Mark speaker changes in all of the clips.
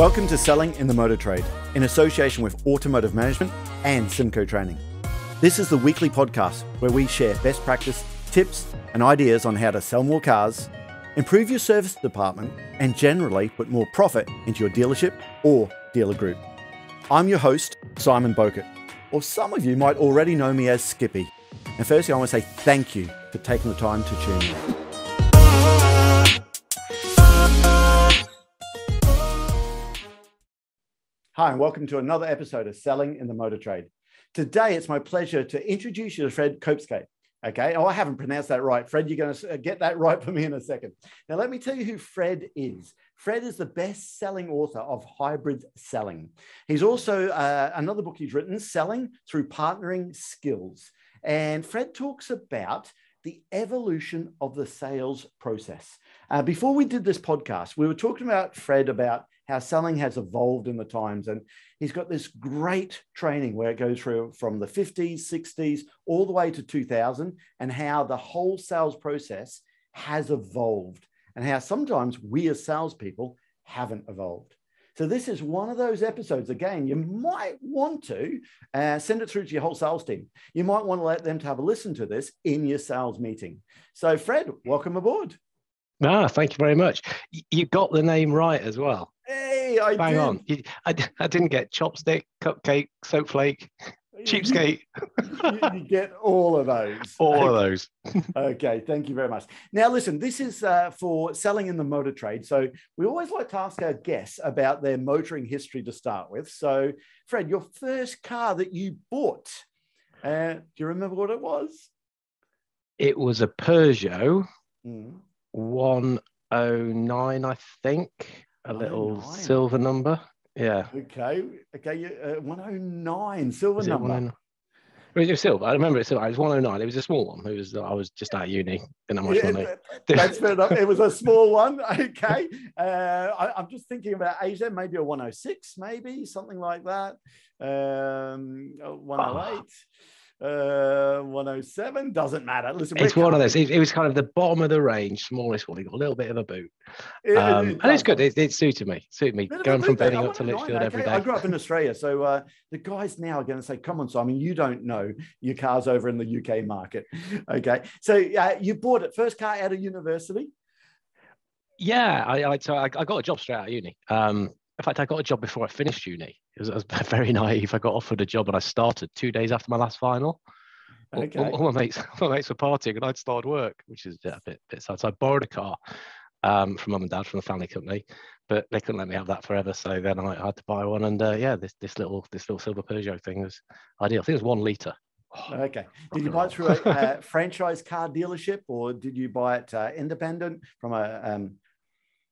Speaker 1: Welcome to Selling in the Motor Trade in association with Automotive Management and Symco Training. This is the weekly podcast where we share best practice, tips, and ideas on how to sell more cars, improve your service department, and generally put more profit into your dealership or dealer group. I'm your host, Simon Bowkett, or some of you might already know me as Skippy. And firstly, I want to say thank you for taking the time to tune in. Hi, and welcome to another episode of Selling in the Motor Trade. Today, it's my pleasure to introduce you to Fred Kopsgate. Okay. Oh, I haven't pronounced that right. Fred, you're going to get that right for me in a second. Now, let me tell you who Fred is. Fred is the best selling author of Hybrid Selling. He's also uh, another book he's written, Selling Through Partnering Skills. And Fred talks about the evolution of the sales process. Uh, before we did this podcast, we were talking about Fred about how selling has evolved in the times. And he's got this great training where it goes through from the 50s, 60s, all the way to 2000, and how the whole sales process has evolved, and how sometimes we as salespeople haven't evolved. So this is one of those episodes. Again, you might want to uh, send it through to your whole sales team. You might want to let them to have a listen to this in your sales meeting. So, Fred, welcome aboard.
Speaker 2: Ah, thank you very much. You got the name right as well.
Speaker 1: Hey, I
Speaker 2: Bang
Speaker 1: did.
Speaker 2: on. You, I, I didn't get chopstick, cupcake, soap flake, cheapskate.
Speaker 1: you, you get all of those.
Speaker 2: All of those.
Speaker 1: okay, thank you very much. Now, listen, this is uh, for selling in the motor trade. So, we always like to ask our guests about their motoring history to start with. So, Fred, your first car that you bought, uh, do you remember what it was?
Speaker 2: It was a Peugeot
Speaker 1: Mm.
Speaker 2: 109, I think. A little
Speaker 1: 109.
Speaker 2: silver number. Yeah.
Speaker 1: Okay, okay, you- uh, 109, silver number.
Speaker 2: 109? It was silver. I remember it. Silver. It was 109. It was a small one. It was. I was just out of uni. Didn't have much money.
Speaker 1: that's fair enough. It was a small one. Okay. Uh, I, I'm just thinking about Asia, maybe a 106, maybe something like that. Um, a 108, uh, 107, doesn't matter. Listen,
Speaker 2: It's one of those. It, it was kind of the bottom of the range, smallest one. It got a little bit of a boot,
Speaker 1: It-
Speaker 2: um,
Speaker 1: it
Speaker 2: and it's good. It, it suited me. Suited me.
Speaker 1: Bit of a
Speaker 2: Going from. Bedding up to
Speaker 1: 109,
Speaker 2: Lichfield every day.
Speaker 1: I grew up in Australia, so uh, the guys now are going to say, "Come on, Simon, you don't know your cars over in the UK market." Okay, so uh, you bought it first car out of university.
Speaker 2: Yeah, I I, so I I got a job straight out of uni. Um, in fact, I got a job before I finished uni. It was, I was very naive. I got offered a job and I started two days after my last final. All-
Speaker 1: Okay.
Speaker 2: All, all my mates, all my mates were partying and I'd started work, which is a bit, bit sad. So I borrowed a car um, from mum and dad from the family company, but they couldn't let me have that forever. So then I had to buy one. And uh, yeah, this this little this little silver Peugeot thing was ideal. I think it was one liter. Oh,
Speaker 1: Okay. Did you buy it through a, uh franchise car dealership, or did you buy it uh, independent from a? Um,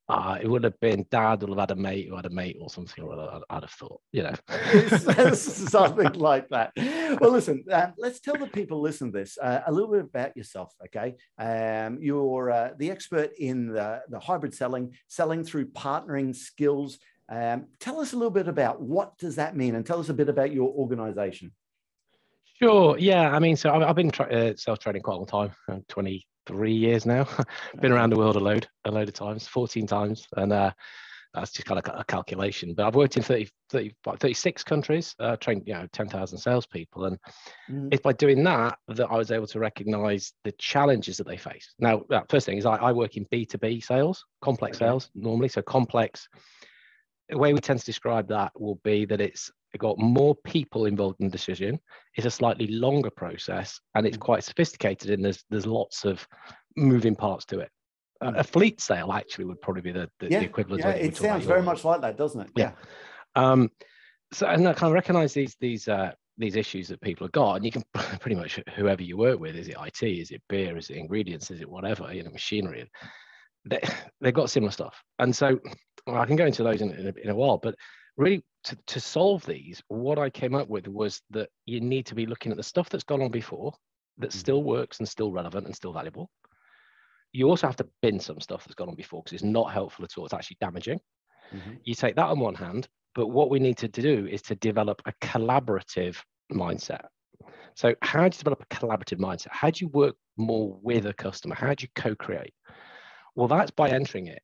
Speaker 2: uh, it would have been dad would have had a mate who had a mate or something or I'd, I'd have thought, you know.
Speaker 1: something like that. Well, listen, uh, let's tell the people listen this uh, a little bit about yourself, okay? Um, you're uh, the expert in the, the hybrid selling, selling through partnering skills. Um, tell us a little bit about what does that mean and tell us a bit about your organization.
Speaker 2: Sure. Yeah. I mean, so I've, I've been tra- uh, self-training quite a long time, uh, 20, three years now. Been around the world a load, a load of times, 14 times. And uh, that's just kind of a calculation. But I've worked in 30, 30 36 countries, uh, trained, you know, 10,000 salespeople. And
Speaker 1: mm.
Speaker 2: it's by doing that that I was able to recognize the challenges that they face. Now, first thing is I, I work in B2B sales, complex
Speaker 1: okay.
Speaker 2: sales normally. So complex, the way we tend to describe that will be that it's got more people involved in the decision. It's a slightly longer process, and it's
Speaker 1: Mm.
Speaker 2: quite sophisticated. And there's there's lots of moving parts to it. A-
Speaker 1: Mm.
Speaker 2: A fleet sale actually would probably be the, the,
Speaker 1: Yeah,
Speaker 2: the equivalent.
Speaker 1: yeah, it sounds very much like that, doesn't it?
Speaker 2: Yeah. Um, so and I kind of recognise these these uh, these issues that people have got, and you can pretty much whoever you work with, is it IT, is it beer, is it ingredients, is it whatever, you know, machinery, they they've got similar stuff. And so well, I can go into those in, in, a, in a while, but really to, to solve these, what I came up with was that you need to be looking at the stuff that's gone on before that
Speaker 1: Mhm.
Speaker 2: still works and still relevant and still valuable. You also have to bin some stuff that's gone on before because it's not helpful at all. It's actually damaging
Speaker 1: Mhm.
Speaker 2: you take that on one hand, but what we need to do is to develop a collaborative mindset. So, how do you develop a collaborative mindset? How do you work more with a customer? How do you co create? Well, that's by entering it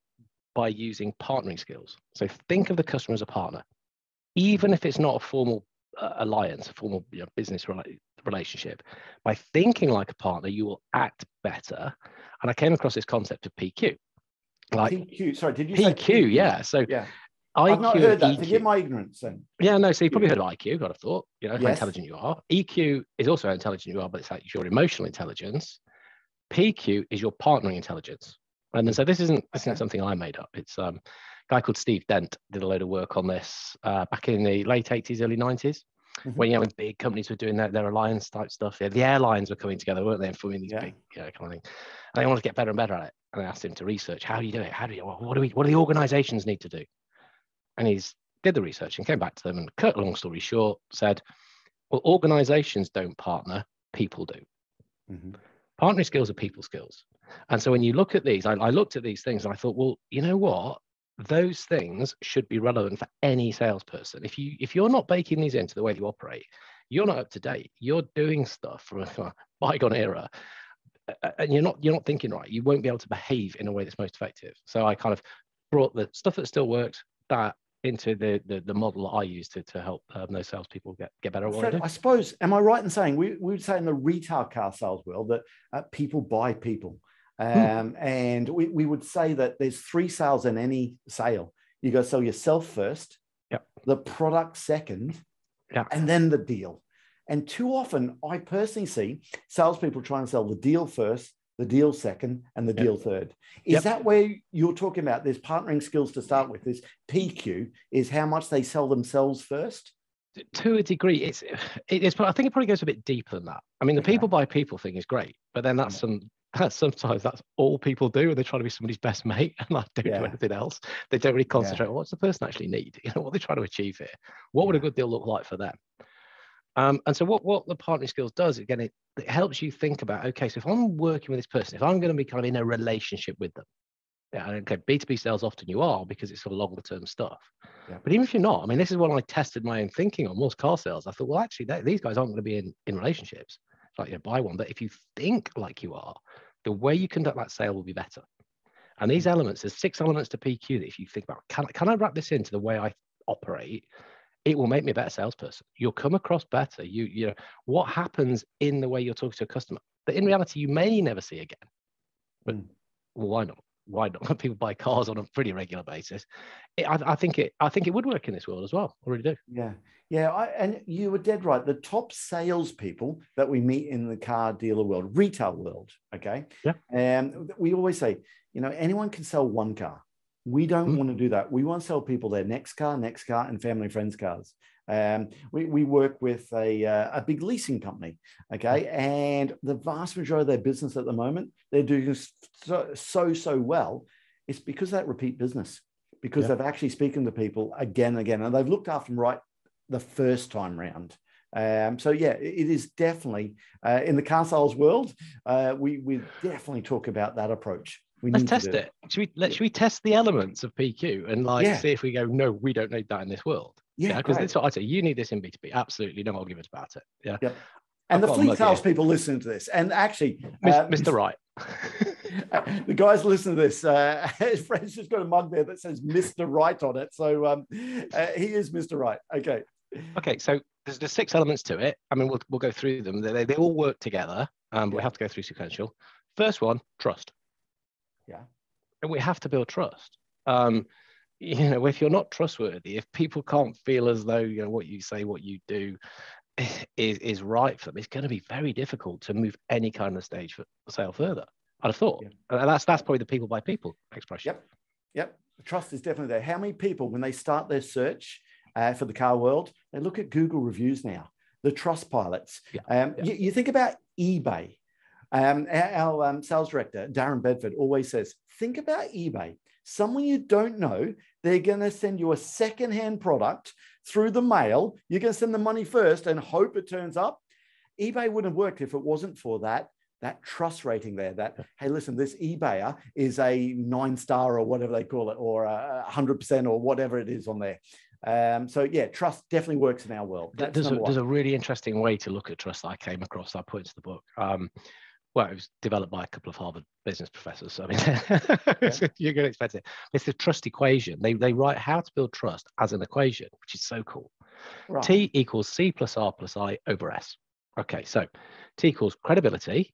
Speaker 2: by using partnering skills. So think of the customer as a partner, even if it's not a formal uh, alliance, a formal you know, business rela- relationship. By thinking like a partner, you will act better. And I came across this concept of PQ.
Speaker 1: Like PQ, sorry, did you
Speaker 2: PQ? PQ? Yeah. So
Speaker 1: yeah. IQ I've not heard that. Forgive my ignorance. Then.
Speaker 2: Yeah, no. So you probably heard of IQ. Got a thought. You know yes. how intelligent you are. EQ is also how intelligent you are, but it's like your emotional intelligence. PQ is your partnering intelligence. And so this isn't this isn't something I made up. It's um, a guy called Steve Dent did a load of work on this uh, back in the late 80s, early 90s. Mm-hmm. When you know when big companies were doing their, their alliance type stuff, yeah, the airlines were coming together, weren't they, and forming these yeah. big you know, kind of thing. And they wanted to get better and better at it. And I asked him to research how do you do it? How do you what do we what do the organizations need to do? And he's did the research and came back to them and cut long story short, said, Well, organizations don't partner, people do. Mm-hmm. Partnering skills are people skills. And so when you look at these, I, I looked at these things and I thought, well, you know what? Those things should be relevant for any salesperson. If you if you're not baking these into the way you operate, you're not up to date. You're doing stuff from a bygone era, and you're not you're not thinking right. You won't be able to behave in a way that's most effective. So I kind of brought the stuff that still works that into the, the, the model that I use to, to help um, those salespeople get, get better at what Fred,
Speaker 1: I suppose, am I right in saying we, we would say in the retail car sales world that uh, people buy people? Hmm. Um, hmm. And we, we would say that there's three sales in any sale. You go sell yourself first,
Speaker 2: yep.
Speaker 1: the product second,
Speaker 2: yep.
Speaker 1: and then the deal. And too often, I personally see salespeople try and sell the deal first, the deal second, and the yep. deal third. Is that where you're talking about? There's partnering skills to start with. This PQ is how much they sell themselves first.
Speaker 2: To a degree, it's it's. I think it probably goes a bit deeper than that. I mean, the people by people thing is great, but then that's some sometimes that's all people do and they're trying to be somebody's best mate and like don't yeah. do anything else they don't really concentrate yeah. on what's the person actually need you know what they're trying to achieve here what would a good deal look like for them um, and so what, what the partnering skills does again it, it helps you think about okay so if i'm working with this person if i'm going to be kind of in a relationship with them yeah, okay, B2B sales often you are because it's sort of longer term stuff. Yeah. But even if you're not, I mean, this is what I tested my own thinking on most car sales. I thought, well, actually, they, these guys aren't going to be in, in relationships. Like, you know, buy one. But if you think like you are, the way you conduct that sale will be better. And these hmm. elements, there's six elements to PQ that if you think about, can, can I wrap this into the way I operate? It will make me a better salesperson. You'll come across better. You, you know, what happens in the way you're talking to a customer that in reality you may never see again. But well, why not? Why not? People buy cars on a pretty regular basis. It, I, I, think it. I think it would work in this world as well. I really do.
Speaker 1: Yeah, yeah, I, and you were dead right. The top salespeople that we meet in the car dealer world, retail world, okay?
Speaker 2: Yeah.
Speaker 1: And we always say, you know, anyone can sell one car. We don't mm. want to do that. We want to sell people their next car, next car, and family friends cars. Um, we, we work with a, uh, a big leasing company, okay? And the vast majority of their business at the moment, they're doing so, so, so well. It's because that repeat business, because yeah. they've actually spoken to people again and again, and they've looked after them right the first time round. Um, so yeah, it is definitely uh, in the car sales world. Uh, we we definitely talk about that approach. We
Speaker 2: let's test it. it. Should we let should we test the elements of PQ and like yeah. see if we go no, we don't need that in this world.
Speaker 1: Yeah,
Speaker 2: because yeah, that's what I say. You need this in B two B. Absolutely, no argument about it. Yeah.
Speaker 1: Yep. And I've the fleet sales people listen to this, and actually,
Speaker 2: uh, Mr. Right.
Speaker 1: the guys listen to this. Uh, his friend's just got a mug there that says Mr. Right on it. So um, uh, he is Mr. Right. Okay.
Speaker 2: Okay, so there's, there's six elements to it. I mean, we'll, we'll go through them. They, they all work together, um, but we have to go through sequential. First one, trust.
Speaker 1: Yeah.
Speaker 2: And we have to build trust. Um, you know, if you're not trustworthy, if people can't feel as though you know what you say, what you do is is right for them, it's going to be very difficult to move any kind of stage for sale further. I'd have thought, yeah. and that's that's probably the people by people expression.
Speaker 1: Yep, yep. Trust is definitely there. How many people, when they start their search, uh, for the car world, they look at Google reviews now, the Trustpilots. Yeah, um, yeah. You, you, think about eBay. Um, our, our um, sales director, Darren Bedford, always says, think about eBay. Someone you don't know, they're going to send you a secondhand product through the mail. You're going to send the money first and hope it turns up. eBay wouldn't have worked if it wasn't for that that trust rating there that hey listen this ebayer is a nine star or whatever they call it or a 100% or whatever it is on there um, so yeah, trust definitely works in our world.
Speaker 2: That's there's a, there's a, really interesting way to look at trust I came across. I put into the book. Um, well, it was developed by a couple of Harvard business professors. So I mean, you're going to expect it. It's the trust equation. They, they write how to build trust as an equation, which is so cool. Right. T equals C plus R plus I over S. Okay, so T equals credibility.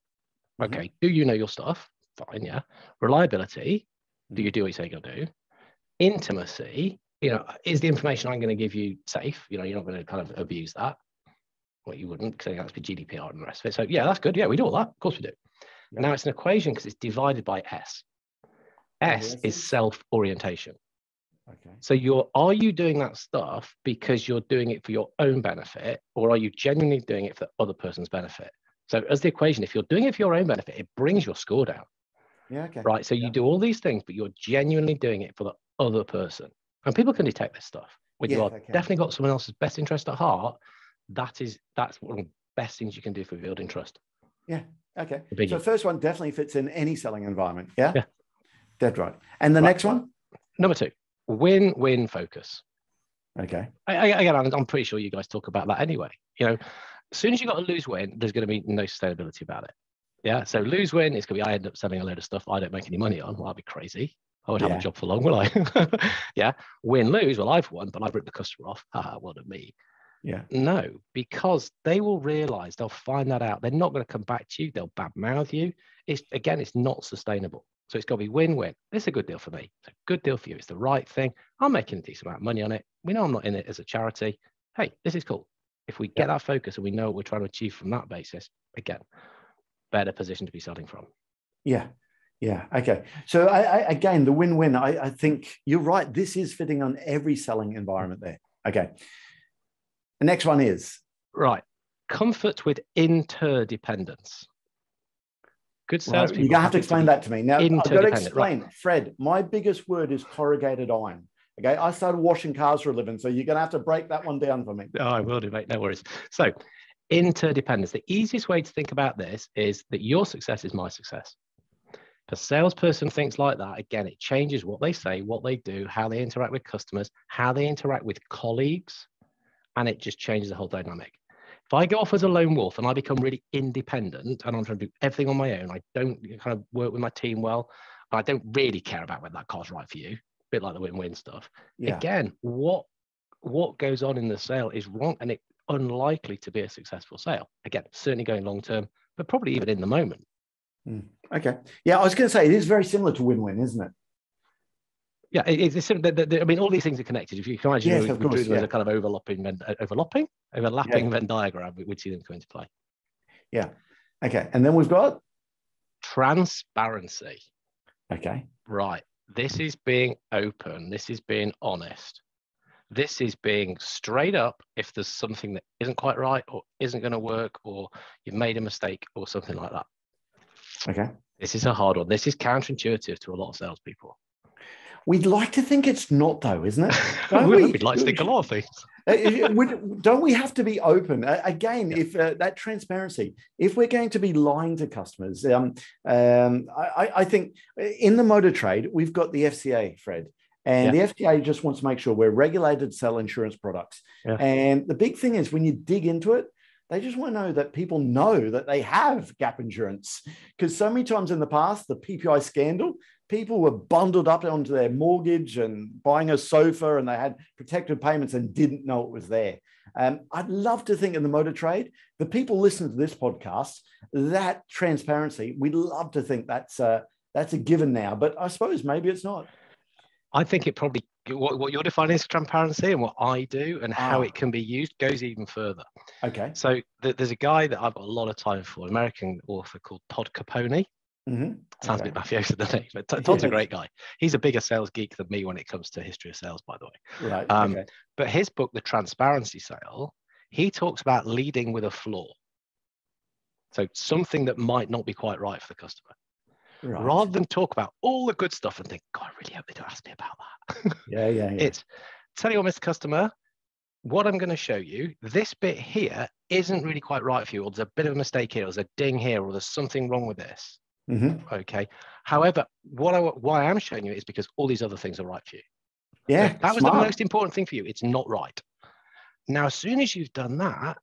Speaker 2: Mm-hmm. Okay, do you know your stuff? Fine, yeah. Reliability. Do you do what you say you're going to do? Intimacy. You know, is the information I'm going to give you safe? You know, you're not going to kind of abuse that. Well, you wouldn't because that's for GDPR and the rest of it. So yeah, that's good. Yeah, we do all that. Of course we do. Yeah. Now it's an equation because it's divided by S. Oh, S is self-orientation. Okay. So you're are you doing that stuff because you're doing it for your own benefit, or are you genuinely doing it for the other person's benefit? So as the equation, if you're doing it for your own benefit, it brings your score down.
Speaker 1: Yeah. Okay.
Speaker 2: Right. So
Speaker 1: yeah.
Speaker 2: you do all these things, but you're genuinely doing it for the other person. And people can detect this stuff. When yeah, you are definitely got someone else's best interest at heart, that is that's one of the best things you can do for building trust.
Speaker 1: Yeah. Okay. So first one definitely fits in any selling environment. Yeah. Yeah. Dead right. And the right. next one.
Speaker 2: Number two, win-win focus.
Speaker 1: Okay.
Speaker 2: I, again, I'm pretty sure you guys talk about that anyway. You know, as soon as you've got a lose-win, there's going to be no sustainability about it. Yeah. So lose-win is going to be I end up selling a load of stuff I don't make any money on. Well, I'd be crazy. I would have yeah. a job for long, will I? yeah. Win lose. Well, I've won, but I've ripped the customer off. Haha, well done me.
Speaker 1: Yeah.
Speaker 2: No, because they will realize they'll find that out. They're not going to come back to you. They'll badmouth you. It's again, it's not sustainable. So it's got to be win-win. It's a good deal for me. It's a good deal for you. It's the right thing. I'm making a decent amount of money on it. We know I'm not in it as a charity. Hey, this is cool. If we get that focus and we know what we're trying to achieve from that basis, again, better position to be selling from.
Speaker 1: Yeah. Yeah. Okay. So I, I, again, the win-win. I, I think you're right. This is fitting on every selling environment there. Okay. The next one is
Speaker 2: right. Comfort with interdependence. Good sales.
Speaker 1: You're gonna have to explain that to me now. I've got to explain, right. Fred. My biggest word is corrugated iron. Okay, I started washing cars for a living, so you're gonna have to break that one down for me.
Speaker 2: Oh, I will do, mate. No worries. So, interdependence. The easiest way to think about this is that your success is my success. If a salesperson thinks like that, again, it changes what they say, what they do, how they interact with customers, how they interact with colleagues, and it just changes the whole dynamic. If I go off as a lone wolf and I become really independent and I'm trying to do everything on my own, I don't kind of work with my team well, I don't really care about whether that car's right for you, a bit like the win-win stuff. Yeah. Again, what what goes on in the sale is wrong and it's unlikely to be a successful sale. Again, certainly going long term, but probably even in the moment.
Speaker 1: Mm. Okay. Yeah, I was going to say it is very similar to win-win, isn't it?
Speaker 2: Yeah, it's, it's the, the, the, I mean, all these things are connected. If you can imagine, yes, we, course, yeah. a kind of overlapping, uh, overlapping, overlapping yeah. Venn diagram, we'd see them come into play.
Speaker 1: Yeah. Okay. And then we've got
Speaker 2: transparency.
Speaker 1: Okay.
Speaker 2: Right. This is being open. This is being honest. This is being straight up if there's something that isn't quite right or isn't going to work or you've made a mistake or something like that.
Speaker 1: Okay.
Speaker 2: This is a hard one. This is counterintuitive to a lot of salespeople.
Speaker 1: We'd like to think it's not, though, isn't it?
Speaker 2: We? would like to think a lot of things. Uh,
Speaker 1: don't we have to be open again? Yeah. If uh, that transparency, if we're going to be lying to customers, um, um, I, I, think in the motor trade we've got the FCA, Fred, and yeah. the FCA just wants to make sure we're regulated to sell insurance products. Yeah. And the big thing is when you dig into it, they just want to know that people know that they have gap insurance. Because so many times in the past, the PPI scandal, people were bundled up onto their mortgage and buying a sofa and they had protected payments and didn't know it was there. Um, I'd love to think in the motor trade, the people listening to this podcast, that transparency, we'd love to think that's a, that's a given now, but I suppose maybe it's not.
Speaker 2: I think it probably what, what you're defining as transparency and what I do and how ah. it can be used goes even further.
Speaker 1: Okay.
Speaker 2: So th- there's a guy that I've got a lot of time for, an American author called Todd Caponi.
Speaker 1: Mm-hmm.
Speaker 2: Sounds okay. a bit mafioso, doesn't it? But Todd's yeah. a great guy. He's a bigger sales geek than me when it comes to history of sales, by the way.
Speaker 1: Right. Um,
Speaker 2: okay. But his book, The Transparency Sale, he talks about leading with a flaw. So something that might not be quite right for the customer. Right. Rather than talk about all the good stuff and think, God, I really hope they don't ask me about
Speaker 1: that. Yeah, yeah, yeah.
Speaker 2: it's tell you what, Mr. Customer, what I'm going to show you, this bit here isn't really quite right for you, or there's a bit of a mistake here, or there's a ding here, or there's something wrong with this.
Speaker 1: Mm-hmm.
Speaker 2: Okay. However, what I why I am showing you is because all these other things are right for you.
Speaker 1: Yeah.
Speaker 2: That was the most important thing for you. It's not right. Now, as soon as you've done that,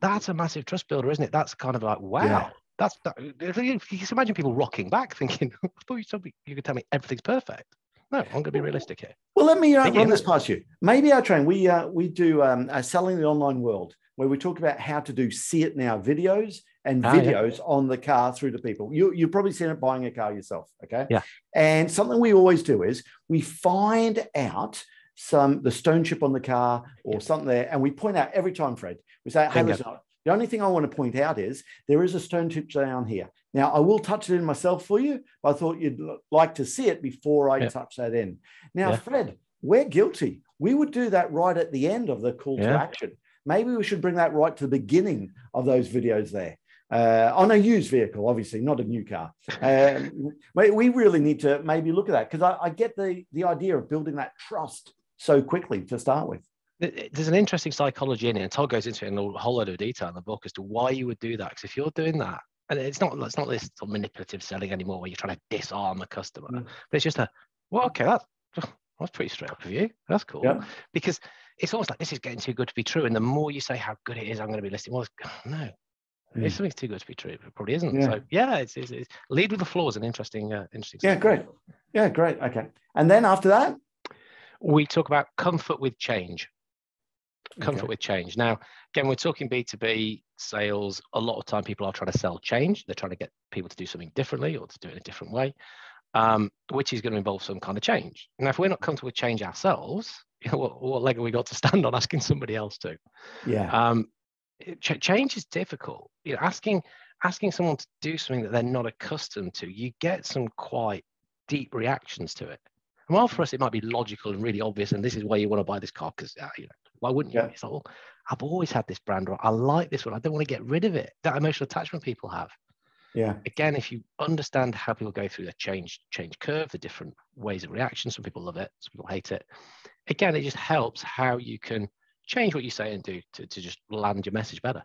Speaker 2: that's a massive trust builder, isn't it? That's kind of like, wow, yeah. That's that, you can imagine people rocking back, thinking, "I thought you told me you could tell me everything's perfect." No, I'm going to be realistic here.
Speaker 1: Well, let me uh, run this past you. Maybe our train we uh, we do um, uh, selling the online world where we talk about how to do see it now videos and videos yeah. on the car through to people. You, you've probably seen it buying a car yourself. Okay.
Speaker 2: Yeah.
Speaker 1: And something we always do is we find out some the stone chip on the car or yeah. something there, and we point out every time, Fred. We say, "Hey, listen, the only thing I want to point out is there is a stone chip down here. Now I will touch it in myself for you, but I thought you'd like to see it before I yeah. touch that in. Now, yeah. Fred, we're guilty. We would do that right at the end of the call to action. Maybe we should bring that right to the beginning of those videos there. Uh, on a used vehicle, obviously, not a new car. Um, we really need to maybe look at that because I, I get the, the idea of building that trust so quickly to start with
Speaker 2: there's an interesting psychology in it, and Todd goes into it in a whole lot of detail in the book as to why you would do that. Because if you're doing that, and it's not it's not this sort of manipulative selling anymore, where you're trying to disarm a customer, mm. but it's just a well, okay, that's that's pretty straight up of you. That's cool. Yeah. Because it's almost like this is getting too good to be true. And the more you say how good it is, I'm going to be listening. Well, no, mm. if something's too good to be true, it probably isn't. Yeah. So yeah, it's, it's, it's, lead with the flaws. An interesting, uh, interesting.
Speaker 1: Yeah, great. Yeah, great. Okay, and then after that,
Speaker 2: we talk about comfort with change. Comfort okay. with change. Now, again, we're talking B2B sales. A lot of time, people are trying to sell change. They're trying to get people to do something differently or to do it in a different way, um, which is going to involve some kind of change. Now, if we're not comfortable with change ourselves, you know, what, what leg have we got to stand on asking somebody else to?
Speaker 1: Yeah. Um,
Speaker 2: ch- change is difficult. You know, asking asking someone to do something that they're not accustomed to, you get some quite deep reactions to it. And while for us it might be logical and really obvious, and this is why you want to buy this car because uh, you know why wouldn't you? Yeah. It's like, well, I've always had this brand, or I like this one. I don't want to get rid of it. That emotional attachment people have.
Speaker 1: Yeah.
Speaker 2: Again, if you understand how people go through the change change curve, the different ways of reaction, some people love it, some people hate it. Again, it just helps how you can change what you say and do to, to just land your message better.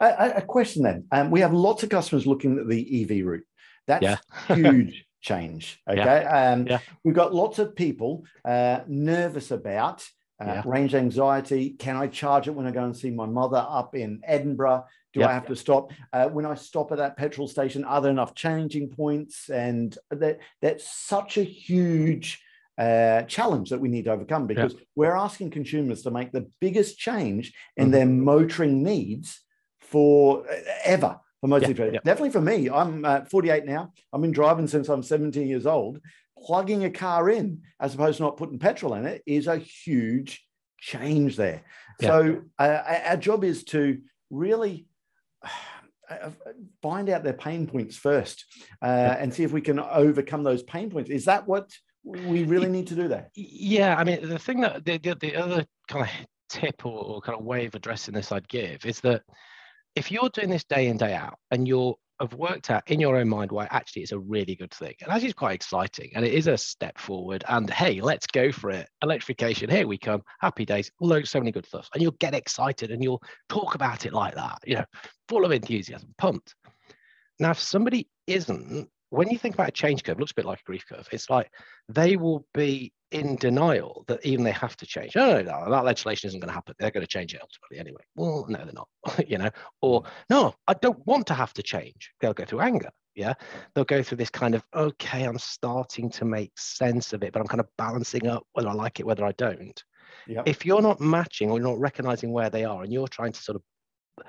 Speaker 1: A, a question then. Um, we have lots of customers looking at the EV route. That's yeah. huge change. Okay. Yeah. Um, yeah. We've got lots of people uh, nervous about uh, yeah. range anxiety. Can I charge it when I go and see my mother up in Edinburgh? Do yep. I have to stop? Uh, when I stop at that petrol station, are there enough changing points? And that, that's such a huge uh, challenge that we need to overcome because yep. we're asking consumers to make the biggest change in mm-hmm. their motoring needs for uh, ever. For most people, definitely for me. I'm uh, 48 now. I've been driving since I'm 17 years old plugging a car in as opposed to not putting petrol in it is a huge change there. Yeah. So uh, our job is to really uh, find out their pain points first uh, and see if we can overcome those pain points. Is that what we really need to do there?
Speaker 2: Yeah, I mean, the thing that the, the, the other kind of tip or, or kind of way of addressing this I'd give is that if you're doing this day in day out and you're have worked out in your own mind why actually it's a really good thing. And actually it's quite exciting and it is a step forward. And hey, let's go for it. Electrification, here we come. Happy days. Loads, so many good stuff. And you'll get excited and you'll talk about it like that, you know, full of enthusiasm, pumped. Now, if somebody isn't, when you think about a change curve, looks a bit like a grief curve. It's like they will be in denial that even they have to change. No, no, no, that legislation isn't going to happen. They're going to change it ultimately anyway. Well, no, they're not. you know, or hmm. no, I don't want to have to change. They'll go through anger. Yeah, they'll go through this kind of okay, I'm starting to make sense of it, but I'm kind of balancing up whether I like it, whether I don't. Yep. If you're not matching or you're not recognizing where they are, and you're trying to sort of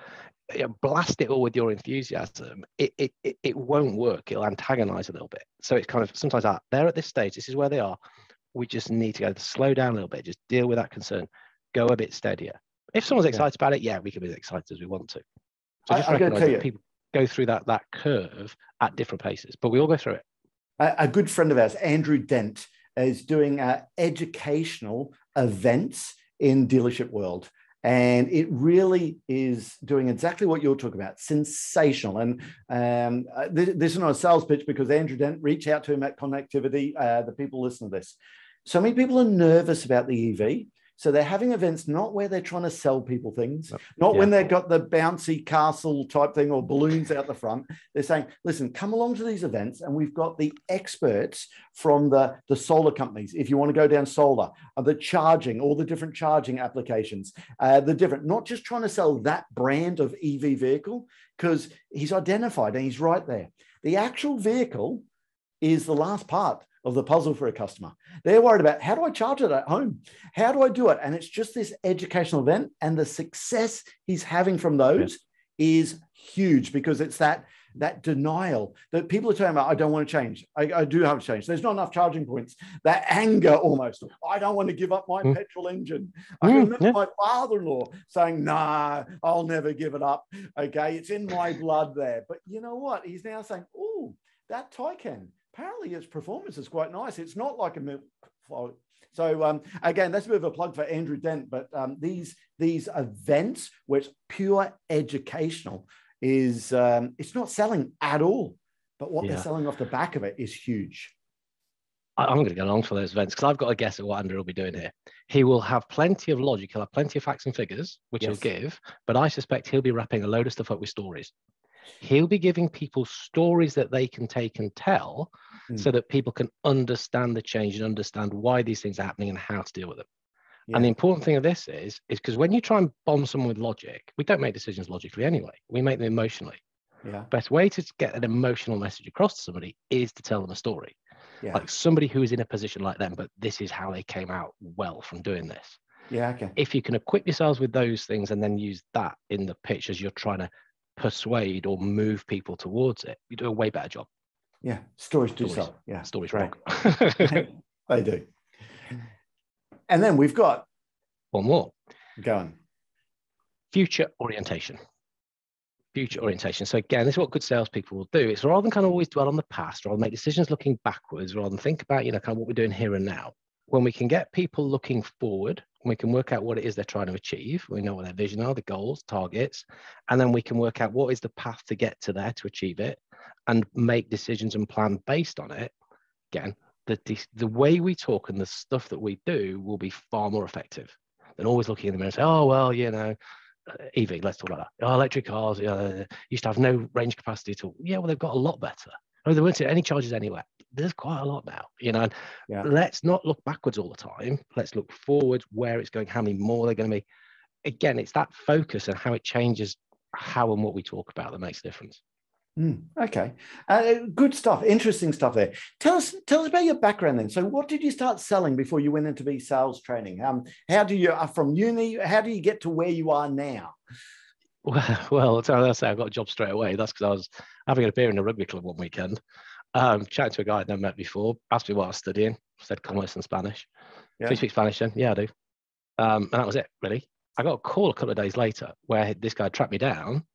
Speaker 2: you know, blast it all with your enthusiasm, it, it, it, it won't work. It'll antagonize a little bit. So it's kind of sometimes that they're at this stage, this is where they are we just need to go slow down a little bit, just deal with that concern, go a bit steadier. If someone's excited yeah. about it, yeah, we can be as excited as we want to. So just I, recognize that people go through that that curve at different paces, but we all go through it.
Speaker 1: A, a good friend of ours, Andrew Dent, is doing uh, educational events in dealership world. And it really is doing exactly what you're talking about, sensational. And um, uh, this, this, is not a sales pitch because Andrew didn't reach out to him at Connectivity. Uh, the people listen to this. So many people are nervous about the EV. So they're having events not where they're trying to sell people things, not yeah. when they've got the bouncy castle type thing or balloons out the front. They're saying, listen, come along to these events, and we've got the experts from the, the solar companies. If you want to go down solar, uh, the charging, all the different charging applications, uh, the different, not just trying to sell that brand of EV vehicle. because he's identified and he's right there. The actual vehicle is the last part of the puzzle for a customer. They're worried about how do I charge it at home? How do I do it? And it's just this educational event. And the success he's having from those is huge because it's that that denial that people are talking about, I don't want to change. I, I, do have to change. There's not enough charging points. That anger almost. I don't want to give up my mm. petrol engine. I mm, remember yeah. my father-in-law saying, nah, I'll never give it up. Okay, it's in my blood there. But you know what? He's now saying, oh, that Taycan, apparently its performance is quite nice. It's not like a milk so um, again, that's a bit of a plug for Andrew Dent. But um, these these events, where it's pure educational, is um, it's not selling at all. But what yeah. they're selling off the back of it is huge.
Speaker 2: I'm going to go along for those events because I've got a guess at what Andrew will be doing here. He will have plenty of logic, he'll have plenty of facts and figures, which yes. he'll give, but I suspect he'll be wrapping a load of stuff up with stories. He'll be giving people stories that they can take and tell mm. so that people can understand the change and understand why these things are happening and how to deal with them. Yeah. And the important thing of this is, is because when you try and bomb someone with logic, we don't make decisions logically anyway. We make them emotionally.
Speaker 1: Yeah.
Speaker 2: Best way to get an emotional message across to somebody is to tell them a story. Yeah. Like somebody who is in a position like them, but this is how they came out well from doing this.
Speaker 1: Yeah. Okay.
Speaker 2: If you can equip yourselves with those things and then use that in the pitch as you're trying to persuade or move people towards it, you do a way better job.
Speaker 1: Yeah. Stories do sell. Yeah.
Speaker 2: Stories right.
Speaker 1: they do. And then we've got
Speaker 2: one more.
Speaker 1: Go on.
Speaker 2: Future orientation. Future orientation. So again, this is what good salespeople will do. It's rather than kind of always dwell on the past, rather make decisions looking backwards, rather than think about, you know, kind of what we're doing here and now. When we can get people looking forward, we can work out what it is they're trying to achieve. We know what their vision are, the goals, targets, and then we can work out what is the path to get to there to achieve it and make decisions and plan based on it. Again, the, the, way we talk and the stuff that we do will be far more effective than always looking in the mirror and say, oh, well, you know, uh, EV, let's talk about that. Oh, electric cars uh, used to have no range capacity at all. Yeah, well, they've got a lot better. Oh, there weren't any charges anywhere. There's quite a lot now, you know. Yeah. Let's not look backwards all the time. Let's look forward where it's going, how many more they're going to be. Again, it's that focus and how it changes how and what we talk about that makes a difference.
Speaker 1: Mm, okay, uh, good stuff. Interesting stuff there. Tell us, tell us about your background then. So, what did you start selling before you went into be sales training? Um, how do you uh, from uni? How do you get to where you are now?
Speaker 2: Well, well, I say I got a job straight away. That's because I was having a beer in a rugby club one weekend, um, chatting to a guy I'd never met before. Asked me what I was studying. said commerce and Spanish. Yeah. Do you speak Spanish then? Yeah, I do. Um, and that was it, really. I got a call a couple of days later where this guy tracked me down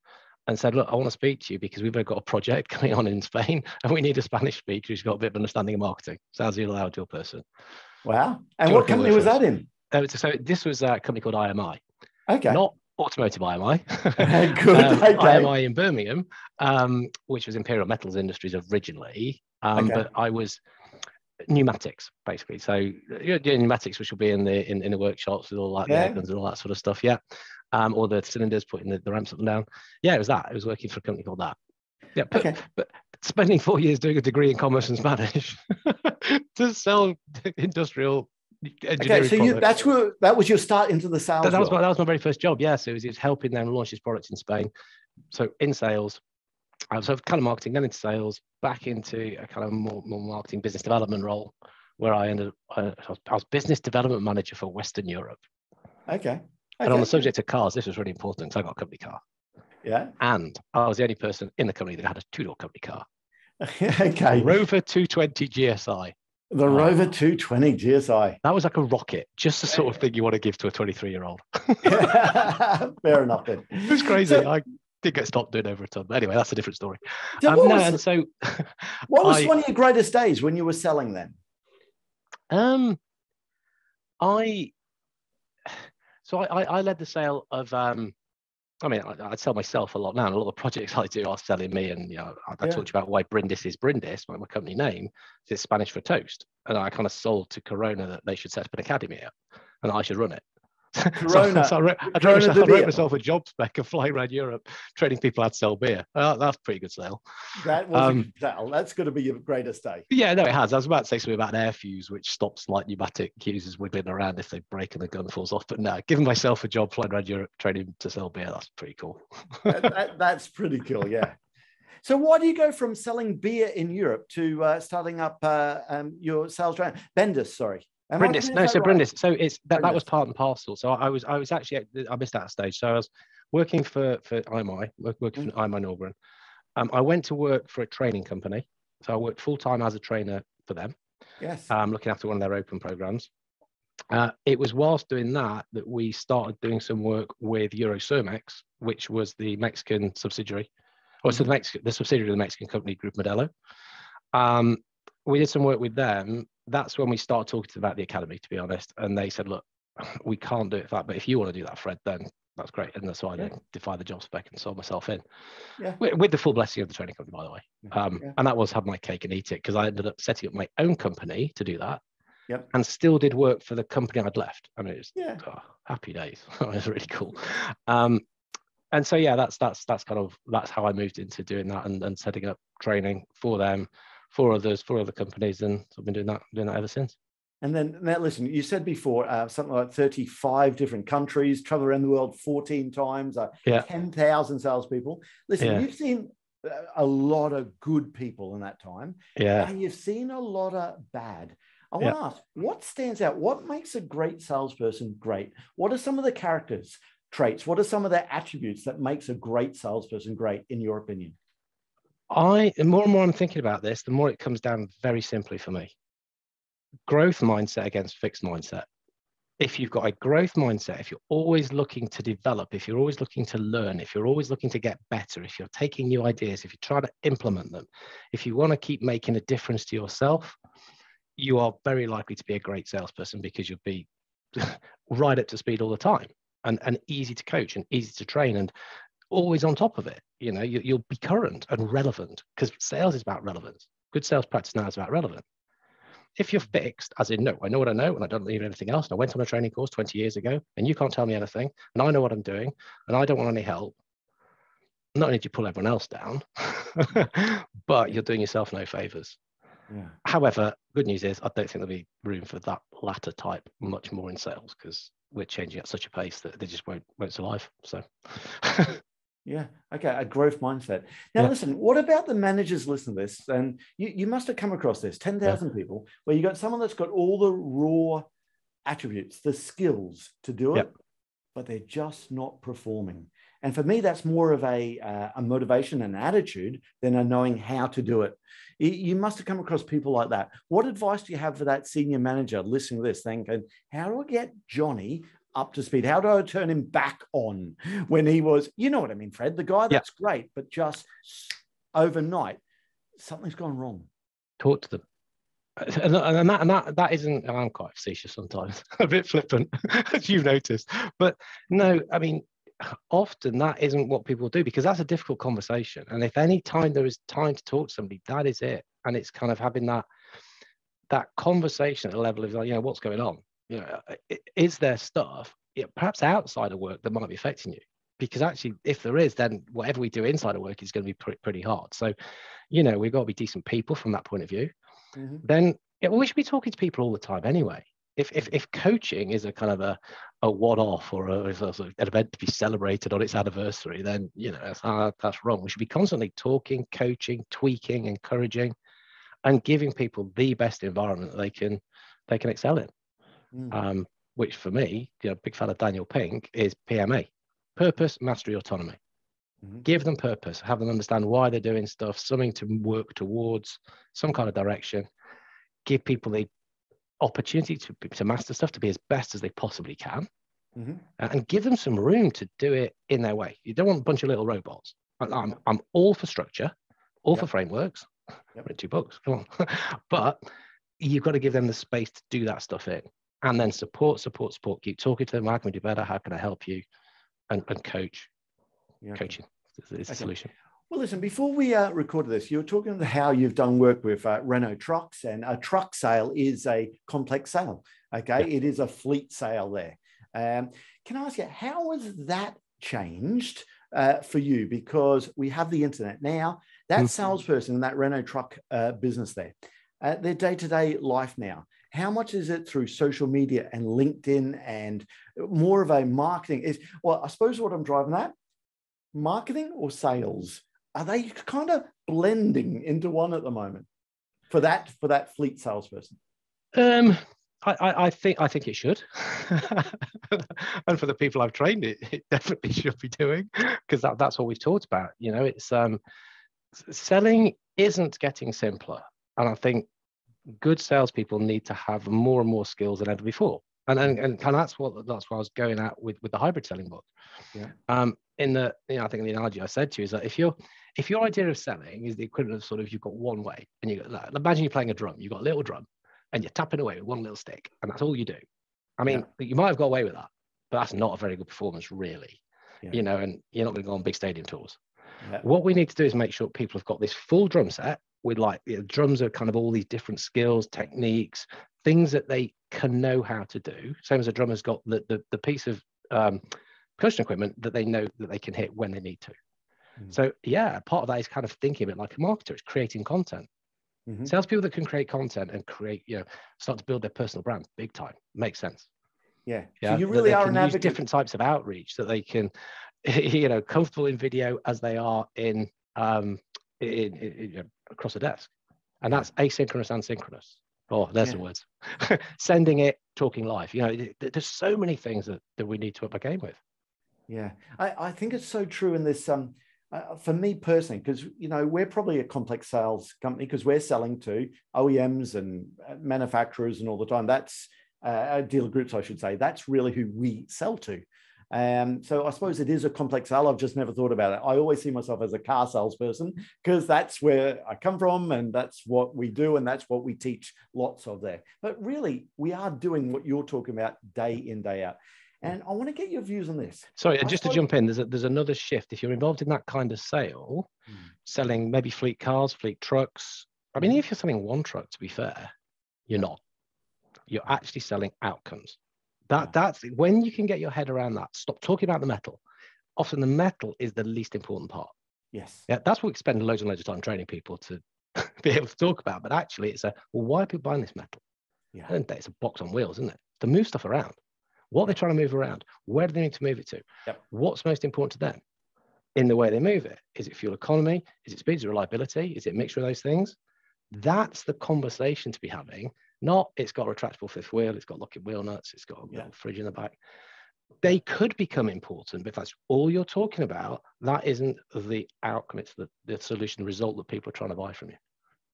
Speaker 2: and said, Look, I want to speak to you because we've got a project coming on in Spain and we need a Spanish speaker who's got a bit of understanding of marketing. Sounds like a your person.
Speaker 1: Wow. And what company was that in?
Speaker 2: Uh, so this was a company called IMI.
Speaker 1: Okay.
Speaker 2: Not automotive IMI.
Speaker 1: Good. um, okay.
Speaker 2: IMI in Birmingham, um, which was Imperial Metals Industries originally. Um, okay. But I was pneumatics basically. So know, pneumatics, which will be in the in, in the workshops with all that yeah. and all that sort of stuff. Yeah um, or the cylinders, putting the, the ramps up and down. Yeah, it was that. It was working for a company called that. Yeah, but, okay. but spending four years doing a degree in commerce and Spanish to sell industrial
Speaker 1: okay, so you, that's where that was your start into the sales.
Speaker 2: That, that was my, that was my very first job. Yes, it was, it was helping them launch his products in Spain. So in sales, Um, I was kind of marketing, then into sales, back into a kind of more, more marketing business development role, where I ended. Uh, up, was, I was business development manager for Western Europe.
Speaker 1: Okay.
Speaker 2: Okay. And on the subject of cars, this was really important because I got a company car.
Speaker 1: Yeah.
Speaker 2: And I was the only person in the company that had a two door company car.
Speaker 1: okay.
Speaker 2: Rover 220 GSI.
Speaker 1: The oh. Rover 220 GSI.
Speaker 2: That was like a rocket, just the sort of thing you want to give to a 23 year old.
Speaker 1: Fair enough then.
Speaker 2: It was crazy. So, I did get stopped doing over a ton. But anyway, that's a different story. So um, no, and so
Speaker 1: what was I, one of your greatest days when you were selling then?
Speaker 2: Um I so I, I, led the sale of, um, I mean, I, I, sell myself a lot now, and a lot of the projects I do are selling me. And you know, I, I yeah. talked about why Brindis is Brindis, my, my company name. It's Spanish for toast, and I kind of sold to Corona that they should set up an academy up, and I should run it. Corona, so, so I, wrote, I, wrote myself, I wrote myself a job spec of flying around Europe, training people how to sell beer. That's pretty good sale.
Speaker 1: That was um, sale. That's going to be your greatest day.
Speaker 2: Yeah, no, it has. I was about to say something about an air fuse, which stops like pneumatic fuses wiggling around if they break and the gun falls off. But no, giving myself a job flying around Europe, training to sell beer, that's pretty cool.
Speaker 1: that, that, that's pretty cool. Yeah. So why do you go from selling beer in Europe to uh, starting up uh, um, your sales brand? Bendis, sorry.
Speaker 2: Am Brindis, no, so right? Brindis. So it's that, Brindis. that was part and parcel. So I was I was actually I missed that stage. So I was working for for IMI, working mm. for IMI Norgren. Um, I went to work for a training company. So I worked full time as a trainer for them.
Speaker 1: Yes.
Speaker 2: Um, looking after one of their open programs. Uh, it was whilst doing that that we started doing some work with Eurocermex, which was the Mexican subsidiary, or mm. so the Mexican the subsidiary of the Mexican company Grupo Modelo. Um, we did some work with them that's when we started talking about the academy, to be honest. And they said, look, we can't do it that, but if you want to do that, Fred, then that's great. And that's why yeah. I defied the job spec and sold myself in. Yeah. With, with, the full blessing of the training company, by the way. Um, yeah. And that was have my cake and eat it because I ended up setting up my own company to do that.
Speaker 1: Yep.
Speaker 2: And still did work for the company I'd left. I mean, it was yeah. oh, happy days. it was really cool. Um, and so yeah, that's that's that's kind of that's how I moved into doing that and, and setting up training for them for others, four other companies, and I've been doing that, doing that ever since.
Speaker 1: And then now, listen, you said before uh, something like 35 different countries, travel around the world 14 times, uh, yeah. 10,000 salespeople. Listen, yeah. you've seen uh, a lot of good people in that time.
Speaker 2: Yeah.
Speaker 1: And you've seen a lot of bad. I want yeah. to ask, what stands out? What makes a great salesperson great? What are some of the characters, traits? What are some of the attributes that makes a great salesperson great, in your opinion?
Speaker 2: I the more and more I'm thinking about this, the more it comes down very simply for me. Growth mindset against fixed mindset. If you've got a growth mindset, if you're always looking to develop, if you're always looking to learn, if you're always looking to get better, if you're taking new ideas, if you try to implement them, if you want to keep making a difference to yourself, you are very likely to be a great salesperson because you'll be right up to speed all the time and, and easy to coach and easy to train and always on top of it. You know, you, will be current and relevant because sales is about relevance. Good sales practice now is about relevant. If you're fixed, as in, no, I know what I know and I don't need anything else. And I went on a training course 20 years ago and you can't tell me anything and I know what I'm doing and I don't want any help. Not only do you pull everyone else down, but you're doing yourself no favors. Yeah. However, good news is I don't think there'll be room for that latter type much more in sales because we're changing at such a pace that they just won't won't survive. So
Speaker 1: Yeah. Okay. A growth mindset. Now, yeah. listen, what about the managers listen to this? And you, you must have come across this 10,000 yeah. people where you got someone that's got all the raw attributes, the skills to do it, yep. but they're just not performing. And for me, that's more of a, uh, a motivation and attitude than a knowing how to do it. You must have come across people like that. What advice do you have for that senior manager listening to this, thinking, how do I get Johnny up to speed? How do I turn him back on when he was, you know what I mean, Fred, the guy that's yeah. great, but just overnight, something's gone wrong.
Speaker 2: Talk to them. And, and, that, and that, that isn't, I'm quite facetious sometimes, a bit flippant, as you've noticed. But no, I mean, often that isn't what people do because that's a difficult conversation. And if any time there is time to talk to somebody, that is it. And it's kind of having that that conversation at the level of like, you know, what's going on? You know, uh, is there stuff you know, perhaps outside of work that might be affecting you? Because actually, if there is, then whatever we do inside of work is going to be pretty, pretty hard. So, you know, we've got to be decent people from that point of view. Mm-hmm. Then yeah, we should be talking to people all the time anyway. If, if, if coaching is a kind of a, a one-off or a, a, an event to be celebrated on its anniversary, then you know that's, uh, that's wrong. We should be constantly talking, coaching, tweaking, encouraging, and giving people the best environment they can they can excel in mm. um, which for me, you know, big fan of Daniel Pink, is PMA, purpose, mastery, autonomy. Mm-hmm. Give them purpose, have them understand why they're doing stuff, something to work towards, some kind of direction. Give people the opportunity to, to master stuff to be as best as they possibly can. Mm-hmm. and give them some room to do it in their way. You don't want a bunch of little robots. I'm, I'm all for structure, all yep. for frameworks. Yep. Read two books, come on. but you've got to give them the space to do that stuff in and then support, support, support. Keep talking to them. How can we do better? How can I help you? And, and coach. Yeah. Coaching is, is the solution.
Speaker 1: Well, listen, before we uh, recorded this, you were talking about how you've done work with uh, Renault trucks, and a truck sale is a complex sale. Okay. Yeah. It is a fleet sale there. Um, can I ask you, how has that changed uh, for you? Because we have the internet now. That mm-hmm. salesperson in that Renault truck uh, business there, uh, their day to day life now, how much is it through social media and LinkedIn and more of a marketing? Is well, I suppose what I'm driving at marketing or sales are they kind of blending into one at the moment for that for that fleet salesperson?
Speaker 2: Um, I, I, think I think it should, and for the people I've trained, it, it definitely should be doing because that, that's what we've talked about. You know, it's um, selling isn't getting simpler, and I think good salespeople need to have more and more skills than ever before. And and, and that's what that's what I was going at with with the hybrid selling book. Yeah. Um, in the you know, I think the analogy I said to you is that if you're if your idea of selling is the equivalent of sort of you've got one way and you like, imagine you're playing a drum, you've got a little drum and you're tapping away with one little stick and that's all you do. I mean, yeah. you might have got away with that, but that's not a very good performance, really. Yeah. You know, and you're not going to go on big stadium tours. Yeah. What we need to do is make sure people have got this full drum set with like you know, drums are kind of all these different skills, techniques, things that they can know how to do. Same as a drummer's got the the, the piece of um, percussion equipment that they know that they can hit when they need to. Mm-hmm. So yeah, part of that is kind of thinking of it like a marketer. It's creating content. Mm-hmm. Salespeople that can create content and create, you know, start to build their personal brand, big time, makes sense.
Speaker 1: Yeah. yeah? So you really are an advocate.
Speaker 2: different types of outreach that they can, you know, comfortable in video as they are in, um, in, in, in across a desk, and that's asynchronous and synchronous. Oh, there's yeah. the words. Sending it, talking live. You know, there's so many things that, that we need to up our game with.
Speaker 1: Yeah, I, I think it's so true in this. Um, uh, for me personally, because you know we're probably a complex sales company because we're selling to OEMs and uh, manufacturers and all the time. That's uh, dealer groups, I should say. That's really who we sell to. Um, so I suppose it is a complex sale. I've just never thought about it. I always see myself as a car salesperson because that's where I come from and that's what we do and that's what we teach lots of there. But really, we are doing what you're talking about day in, day out. And I want to get your views on this.
Speaker 2: Sorry, and just to jump in, there's a, there's another shift. If you're involved in that kind of sale, mm. selling maybe fleet cars, fleet trucks. I mean, if you're selling one truck, to be fair, you're not. You're actually selling outcomes. That that's when you can get your head around that. Stop talking about the metal. Often the metal is the least important part.
Speaker 1: Yes.
Speaker 2: Yeah, that's what we spend loads and loads of time training people to be able to talk about. But actually, it's a well, why are people buying this metal? Yeah. And it's a box on wheels, isn't it? To move stuff around. What they're trying to move around, where do they need to move it to? Yep. What's most important to them in the way they move it? Is it fuel economy? Is it speed? Is it reliability? Is it a mixture of those things? That's the conversation to be having. Not it's got a retractable fifth wheel, it's got locking wheel nuts, it's got a yeah. fridge in the back. They could become important, but if that's all you're talking about, that isn't the outcome. It's the, the solution, the result that people are trying to buy from you.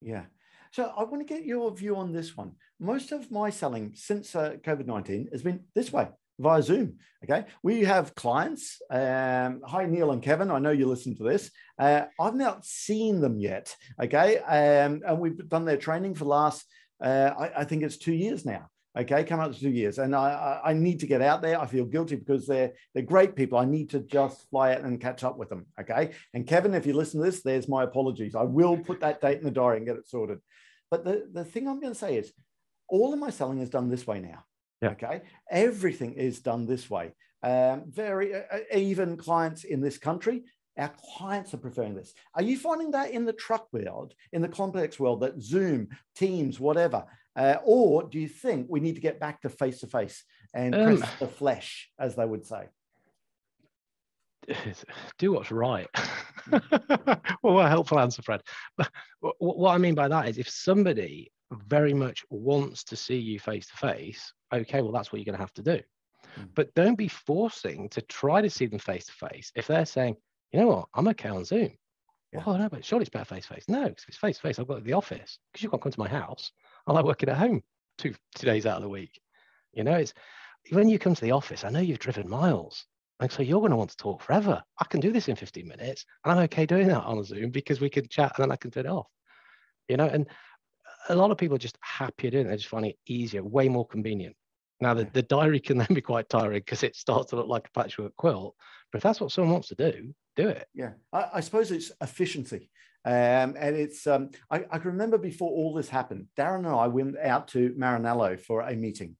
Speaker 1: Yeah. So I want to get your view on this one. Most of my selling since uh, COVID 19 has been this way via Zoom. Okay. We have clients. Um, hi, Neil and Kevin. I know you listen to this. Uh, I've not seen them yet. Okay. Um, and we've done their training for the last, uh, I, I, think it's two years now. Okay, come up to two years, and I, I, I need to get out there. I feel guilty because they're they're great people. I need to just fly out and catch up with them. Okay, and Kevin, if you listen to this, there's my apologies. I will put that date in the diary and get it sorted. But the, the thing I'm going to say is all of my selling is done this way now. Yeah. Okay. Everything is done this way. Um, very, uh, uh, even clients in this country, our clients are preferring this. Are you finding that in the truck world, in the complex world, that Zoom, Teams, whatever? Uh, or do you think we need to get back to face to face and um, press the flesh, as they would say?
Speaker 2: do what's right. well, what a helpful answer, Fred. But what I mean by that is if somebody very much wants to see you face to face, okay, well, that's what you're going to have to do. Mm. But don't be forcing to try to see them face to face if they're saying, you know what, I'm okay on Zoom. Yeah. Oh, no, but surely it's better face to face. No, because if it's face to face, I've got to the office because you can't come to my house. I like working at home two, two days out of the week. You know, it's when you come to the office, I know you've driven miles. And so you're going to want to talk forever. I can do this in 15 minutes and I'm okay doing that on Zoom because we can chat and then I can turn it off. You know, and a lot of people are just happier doing it. They're just finding it easier, way more convenient. Now, the, the diary can then be quite tiring because it starts to look like a patchwork quilt. But if that's what someone wants to do, do it.
Speaker 1: Yeah, I, I suppose it's efficiency. Um, and it's, um, I, I, can remember before all this happened, Darren and I went out to Maranello for a meeting.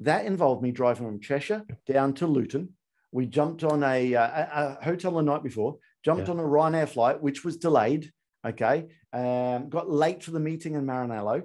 Speaker 1: That involved me driving from Cheshire down to Luton. We jumped on a, uh, a, a hotel the night before, jumped
Speaker 2: Yeah.
Speaker 1: on a Ryanair flight, which was delayed. Okay. Um, got late for the meeting in Maranello.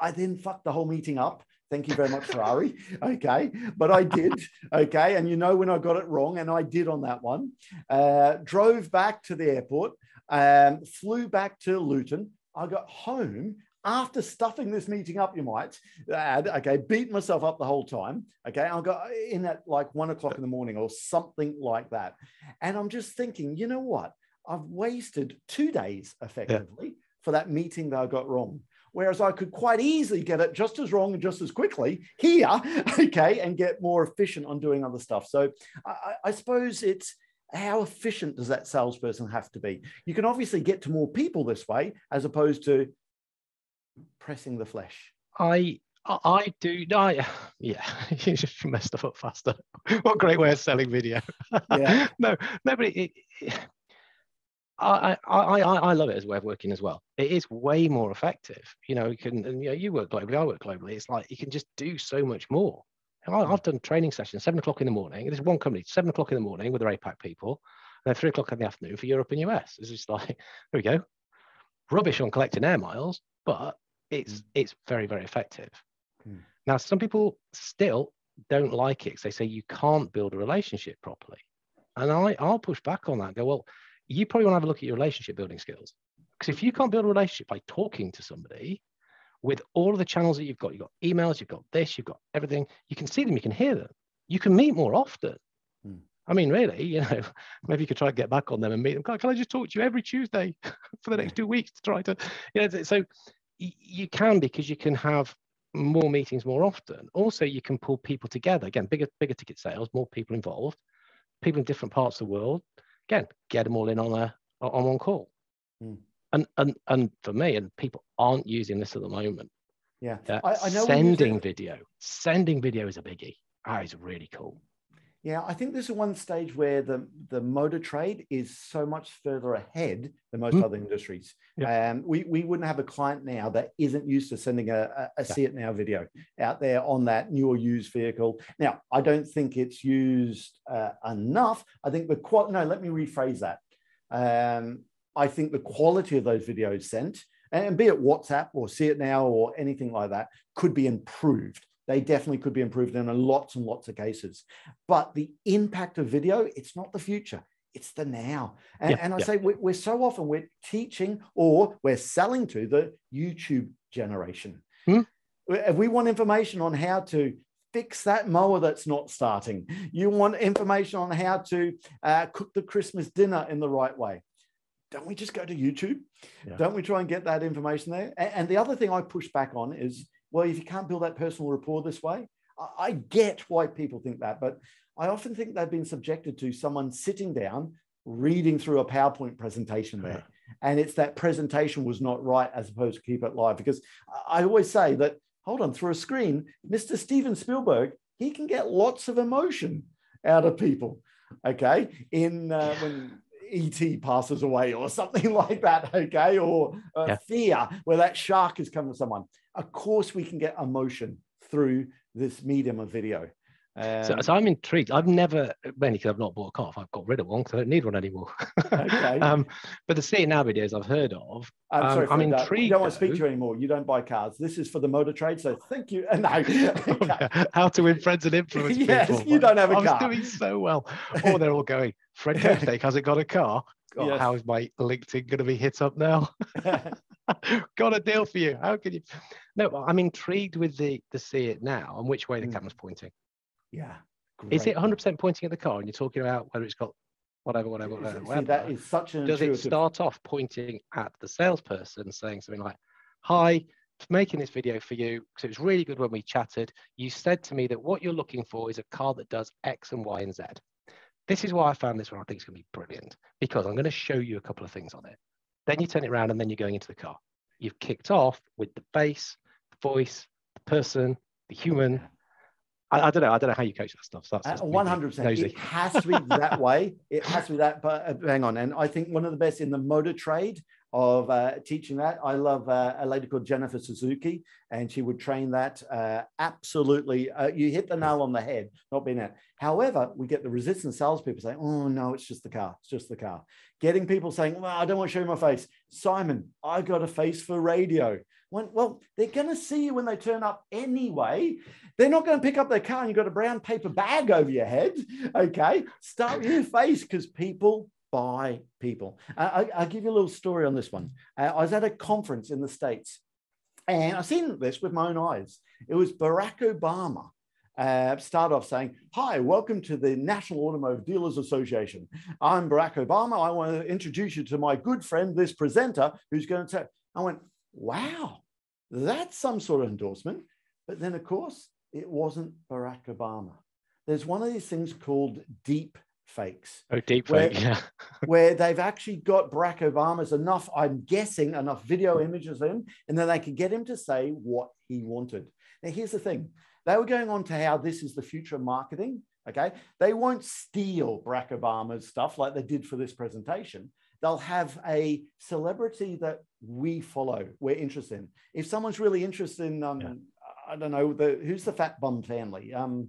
Speaker 1: I then fucked the whole meeting up. Thank you very much, Ferrari. Okay. But I did. Okay. And you know when I got it wrong, and I did on that one. Uh, drove back to the airport, um, flew back to Luton. I got home after stuffing this meeting up, you might add, okay, beat myself up the whole time. Okay. I got in at like one o'clock in the morning or something like that. And I'm just thinking, you know what? I've wasted two days effectively for that meeting that I got wrong. Whereas I could quite easily get it just as wrong and just as quickly here, okay, and get more efficient on doing other stuff. So I, I- suppose it's how efficient does that salesperson have to be? You can obviously get to more people this way as opposed to pressing the flesh.
Speaker 2: I I do I yeah, you just mess stuff up faster. what great way of selling video.
Speaker 1: Yeah.
Speaker 2: no, no, but it, it, I, I, I, I love it as a way of working as well. It is way more effective. You know, you can, and, you know, you work globally, I work globally. It's like you can just do so much more. I, I've done training sessions seven o'clock in the morning. There's one company, seven o'clock in the morning with their APAC people, and then three o'clock in the afternoon for Europe and US. It's just like, there we go. Rubbish on collecting air miles, but it's it's very, very effective.
Speaker 1: Hmm.
Speaker 2: Now, some people still don't like it because they say you can't build a relationship properly. And I, I'll push back on that and go, well, you probably want to have a look at your relationship building skills. Because if you can't build a relationship by talking to somebody with all of the channels that you've got, you've got emails, you've got this, you've got everything, you can see them, you can hear them, you can meet more often.
Speaker 1: Hmm.
Speaker 2: I mean, really, you know, maybe you could try and get back on them and meet them. Can, can I just talk to you every Tuesday for the next two weeks to try to, you know, so you can because you can have more meetings more often. Also, you can pull people together. Again, bigger, bigger ticket sales, more people involved, people in different parts of the world. Again, get them all in on a on one call.
Speaker 1: Hmm.
Speaker 2: And and and for me, and people aren't using this at the moment.
Speaker 1: Yeah.
Speaker 2: Uh,
Speaker 1: I- I know we use it-
Speaker 2: sending video, sending video is a biggie. That is really cool.
Speaker 1: Yeah, I think this is one stage where the, the motor trade is so much further ahead than most
Speaker 2: Mm.
Speaker 1: other industries. Um, we, we wouldn't have a client now that isn't used to sending a, a, a CitNOW video out there on that new or used vehicle. Now, I don't think it's used uh, enough. I think the qual no, let me rephrase that. Um, I think the quality of those videos sent, and be it WhatsApp or CitNOW or anything like that, could be improved. They definitely could be improved in lots and lots of cases. But the impact of video, it's not the future, it's the now. And,
Speaker 2: Yeah,
Speaker 1: and I
Speaker 2: yeah.
Speaker 1: say we're, we're so often we're teaching or we're selling to the YouTube generation.
Speaker 2: Hmm.
Speaker 1: If we want information on how to fix that mower that's not starting, you want information on how to uh, cook the Christmas dinner in the right way. Don't we just go to YouTube?
Speaker 2: Yeah.
Speaker 1: Don't we try and get that information there? A- And, the other thing I push back on is, well, if you can't build that personal rapport this way, I, I get why people think that, but I often think they've been subjected to someone sitting down, reading through a PowerPoint presentation there. And it's that presentation was not right as opposed to keep it live. Because I I always say that, hold on, through a screen, Mr. Steven Spielberg, he can get lots of emotion out of people. Okay. In uh, when ET passes away or something like that. Okay. Or uh,
Speaker 2: Yeah.
Speaker 1: fear, where that shark is coming to someone. Of course, we can get emotion through this medium of video.
Speaker 2: So,
Speaker 1: Um,
Speaker 2: so I'm intrigued. I've never, mainly because I've not bought a car. I've got rid of one because I don't need one anymore.
Speaker 1: Okay.
Speaker 2: um, but the CitNOW videos I've heard of,
Speaker 1: I'm
Speaker 2: Um,
Speaker 1: sorry,
Speaker 2: I'm
Speaker 1: Fred, uh, We
Speaker 2: intrigued,
Speaker 1: don't want to speak to you anymore. You don't buy cars. This is for the motor trade. So thank you. No. Okay.
Speaker 2: how to win friends and influence
Speaker 1: Yes,
Speaker 2: people.
Speaker 1: you don't have a
Speaker 2: I was
Speaker 1: car.
Speaker 2: doing so well. Oh, they're all going. Fred hasn't got a car. Oh,
Speaker 1: Yes.
Speaker 2: How is my LinkedIn going to be hit up now? got a deal for you. How can you? No, I'm intrigued with the the CitNOW and which way the
Speaker 1: Mm.
Speaker 2: camera's pointing.
Speaker 1: yeah.
Speaker 2: Is it 100% pointing at the car? And you're talking about whether it's got whatever, whatever, whatever.
Speaker 1: See,
Speaker 2: whatever.
Speaker 1: that is such an
Speaker 2: Does it start off pointing at the salesperson, saying something like, "Hi, making this video for you because it was really good when we chatted. You said to me that what you're looking for is a car that does X and Y and Z. This is why I found this one. I think it's going to be brilliant because I'm going to show you a couple of things on it. Then you turn it around and then you're going into the car. You've kicked off with the face, the voice, the person, the human. I, I don't know. I don't know how you coach that stuff. So that's just
Speaker 1: One hundred percent. It has to be that way. It has to be that. But uh, hang on, and I think one of the best in the motor trade. Of uh, teaching that. I love uh, a lady called Jennifer Suzuki, and she would train that uh, absolutely. Uh, you hit the nail on the head, not being that. However, we get the resistant salespeople saying, "Oh no, it's just the car. It's just the car." Getting people saying, "Well, I don't want to show you my face." Simon, I've got a face for radio. When, well, they're going to see you when they turn up anyway. They're not going to pick up their car and you've got a brown paper bag over your head. Okay. Start with your face because people buy people. Uh, I, will give you a little story on this one. Uh, I was at a conference in the States and I've seen this with my own eyes. It was Barack Obama uh, start off saying, Hi, welcome to the National Automotive Dealers Association. I'm Barack Obama. I want to introduce you to my good friend, this presenter, who's going to say, I went, Wow, that's some sort of endorsement. But then, of course, it wasn't Barack Obama. There's one of these things called deep fakes.
Speaker 2: Oh, deep fake, yeah.
Speaker 1: where they've actually got Barack Obama's enough, I'm guessing, enough video images of him, and then they could get him to say what he wanted. Now, here's the thing they were going on to how this is the future of marketing. Okay. They won't steal Barack Obama's stuff like they did for this presentation. They'll have a celebrity that we follow, we're interested in. If someone's really interested in, um, yeah. I don't know, the who's the Fat Bum family? Um,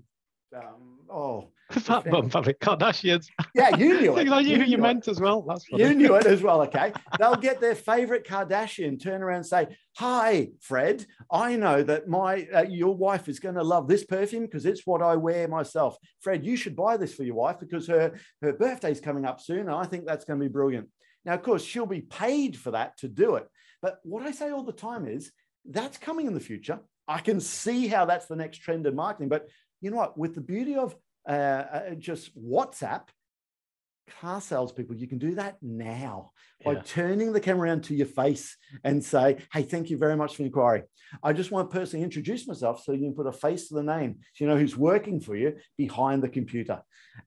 Speaker 1: um, oh,
Speaker 2: Fat Bum Family Kardashians.
Speaker 1: Yeah, you knew it.
Speaker 2: I knew you, you meant as well. That's funny.
Speaker 1: You knew it as well. Okay, they'll get their favorite Kardashian, turn around and say, "Hi, Fred. I know that my uh, your wife is going to love this perfume because it's what I wear myself. Fred, you should buy this for your wife because her her birthday's coming up soon, and I think that's going to be brilliant." Now, of course, she'll be paid for that to do it. But what I say all the time is that's coming in the future. I can see how that's the next trend in marketing. But you know what? With the beauty of uh, uh, just WhatsApp, car salespeople, you can do that now by turning the camera around to your face and say, Hey, thank you very much for the inquiry. I just want to personally introduce myself so you can put a face to the name, so you know who's working for you behind the computer.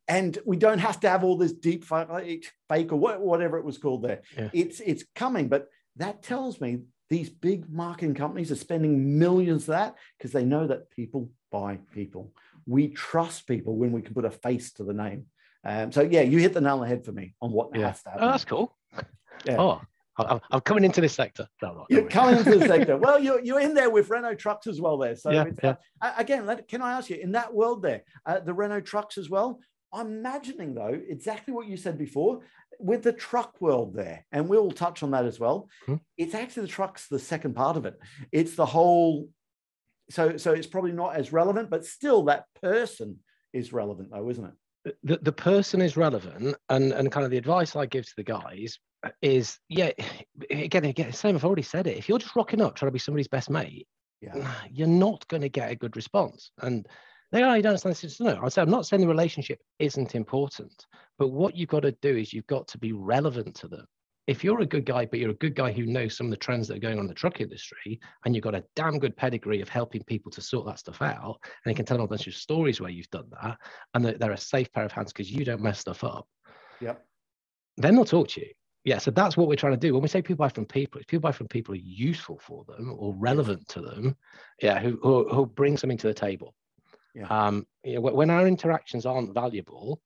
Speaker 1: And we don't have to have all this deep fake or whatever it was called there. Yeah. It's it's coming, but that tells me these big marketing companies are spending millions of that because they know that people buy people we trust people when we can put a face to the name. Um, so yeah, you hit the nail on the head for me on what
Speaker 2: yeah.
Speaker 1: has to
Speaker 2: happen. Oh, that's cool. Yeah. Oh, I'm, I'm coming into this sector.
Speaker 1: No, you're coming into the sector. Well, you're, you're in there with Renault trucks as well there. So yeah, yeah. Uh, again, let, can I ask you in that world there, uh, the Renault trucks as well? I'm imagining though exactly what you said before with the truck world there, and we'll touch on that as well. Hmm. It's actually the trucks the second part of it. It's the whole so so it's probably not as relevant, but still that person is relevant though, isn't it?
Speaker 2: The, the person is relevant and, and kind of the advice I give to the guys is yeah, again, again, same, I've already said it. If you're just rocking up trying to be somebody's best mate, yeah. you're not going to get a good response. And they are, you don't understand. No, I say I'm not saying the relationship isn't important, but what you've got to do is you've got to be relevant to them if you're a good guy, but you're a good guy who knows some of the trends that are going on in the truck industry, and you've got a damn good pedigree of helping people to sort that stuff out, and you can tell them a bunch of stories where you've done that, and that they're a safe pair of hands because you don't mess stuff up.
Speaker 1: Yep.
Speaker 2: Then they'll talk to you. Yeah, so that's what we're trying to do. When we say people buy from people, if people buy from people who are useful for them or relevant to them, yeah, who who, who bring something to the table. Yeah. Um, you know, when our interactions aren't valuable,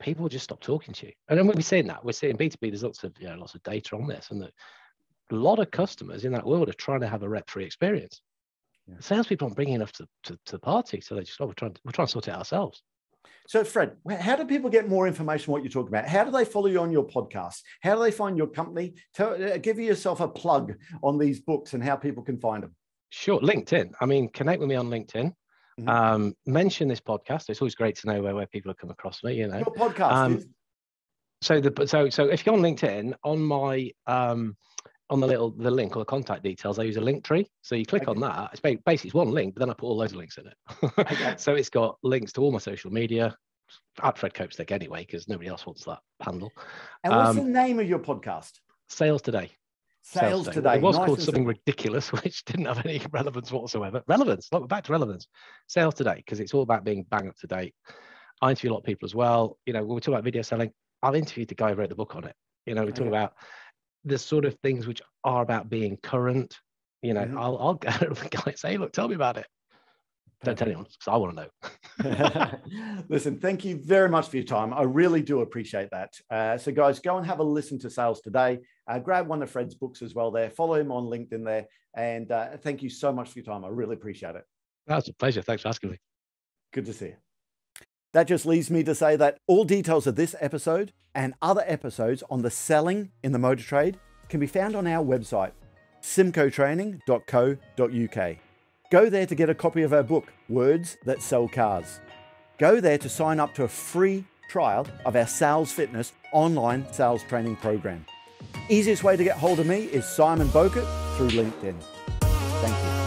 Speaker 2: people just stop talking to you. And then we're seeing that. We're seeing B2B, there's lots of, you know, lots of data on this. And that a lot of customers in that world are trying to have a rep-free experience. Yeah. Salespeople aren't bringing enough to, to, to, the party. So they just, oh, we're trying, we're trying to sort it ourselves.
Speaker 1: So, Fred, how do people get more information what you're talking about? How do they follow you on your podcast? How do they find your company? Tell, uh, give yourself a plug on these books and how people can find them.
Speaker 2: Sure, LinkedIn. I mean, connect with me on LinkedIn. Mm-hmm. Um, mention this podcast. It's always great to know where, where people have come across me. You know,
Speaker 1: your podcast. Um,
Speaker 2: so the so so if you're on LinkedIn, on my um, on the little the link or the contact details, I use a link tree. So you click okay. on that. It's basically it's one link, but then I put all those links in it. okay. So it's got links to all my social media at Fred Copestake anyway, because nobody else wants that handle.
Speaker 1: And what's um, the name of your podcast?
Speaker 2: Sales Today.
Speaker 1: Sales, today.
Speaker 2: It was nice called something ridiculous, which didn't have any relevance whatsoever. Relevance. Look, back to relevance. Sales today, because it's all about being bang up to date. I interview a lot of people as well. You know, when we talk about video selling, I've interviewed the guy who wrote the book on it. You know, we talk okay. about the sort of things which are about being current. You know, mm-hmm. I'll, I'll go to the guy and say, look, tell me about it. Don't tell anyone because I want to
Speaker 1: know. listen, thank you very much for your time. I really do appreciate that. Uh, so, guys, go and have a listen to Sales Today. Uh, grab one of Fred's books as well there. Follow him on LinkedIn there. And uh, thank you so much for your time. I really appreciate it.
Speaker 2: That's a pleasure. Thanks for asking me.
Speaker 1: Good to see you. That just leaves me to say that all details of this episode and other episodes on the selling in the motor trade can be found on our website, symcotraining.co.uk. Go there to get a copy of our book, Words That Sell Cars. Go there to sign up to a free trial of our Sales Fitness online sales training program. Easiest way to get hold of me is Simon Bowkett through LinkedIn. Thank you.